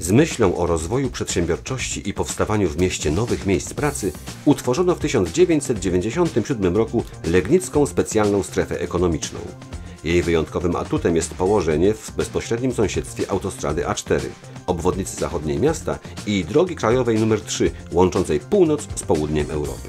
Z myślą o rozwoju przedsiębiorczości i powstawaniu w mieście nowych miejsc pracy utworzono w 1997 roku Legnicką Specjalną Strefę Ekonomiczną. Jej wyjątkowym atutem jest położenie w bezpośrednim sąsiedztwie autostrady A4, obwodnicy zachodniej miasta i drogi krajowej nr 3 łączącej północ z południem Europy.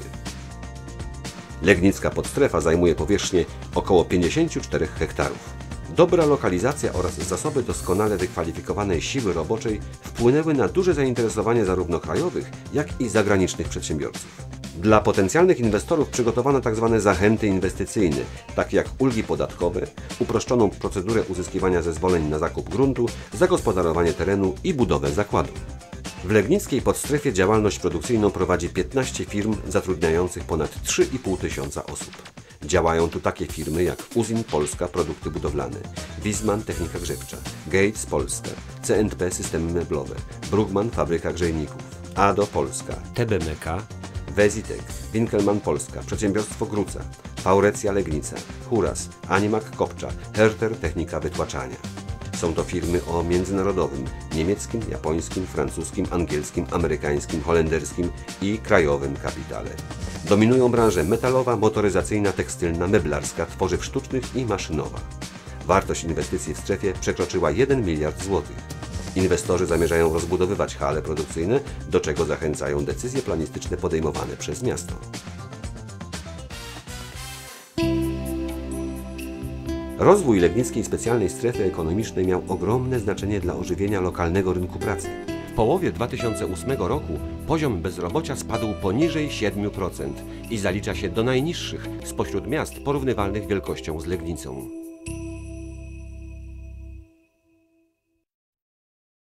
Legnicka podstrefa zajmuje powierzchnię około 54 hektarów. Dobra lokalizacja oraz zasoby doskonale wykwalifikowanej siły roboczej wpłynęły na duże zainteresowanie zarówno krajowych, jak i zagranicznych przedsiębiorców. Dla potencjalnych inwestorów przygotowano tzw. zachęty inwestycyjne, takie jak ulgi podatkowe, uproszczoną procedurę uzyskiwania zezwoleń na zakup gruntu, zagospodarowanie terenu i budowę zakładu. W Legnickiej podstrefie działalność produkcyjną prowadzi 15 firm zatrudniających ponad 3,5 tysiąca osób. Działają tu takie firmy jak Uzin Polska Produkty Budowlane, Wisman Technika Grzewcza, Gates Polska, CNP Systemy Meblowe, Brugman Fabryka Grzejników, ADO Polska, TBMK, Wezitek, Winkelman Polska, Przedsiębiorstwo Gruca, Paurecja Legnica, Huras, Animak Kopcza, Herter Technika Wytłaczania. Są to firmy o międzynarodowym, niemieckim, japońskim, francuskim, angielskim, amerykańskim, holenderskim i krajowym kapitale. Dominują branże metalowa, motoryzacyjna, tekstylna, meblarska, tworzyw sztucznych i maszynowa. Wartość inwestycji w strefie przekroczyła 1 miliard złotych. Inwestorzy zamierzają rozbudowywać hale produkcyjne, do czego zachęcają decyzje planistyczne podejmowane przez miasto. Rozwój Legnickiej Specjalnej Strefy Ekonomicznej miał ogromne znaczenie dla ożywienia lokalnego rynku pracy. W połowie 2008 roku poziom bezrobocia spadł poniżej 7% i zalicza się do najniższych spośród miast porównywalnych wielkością z Legnicą.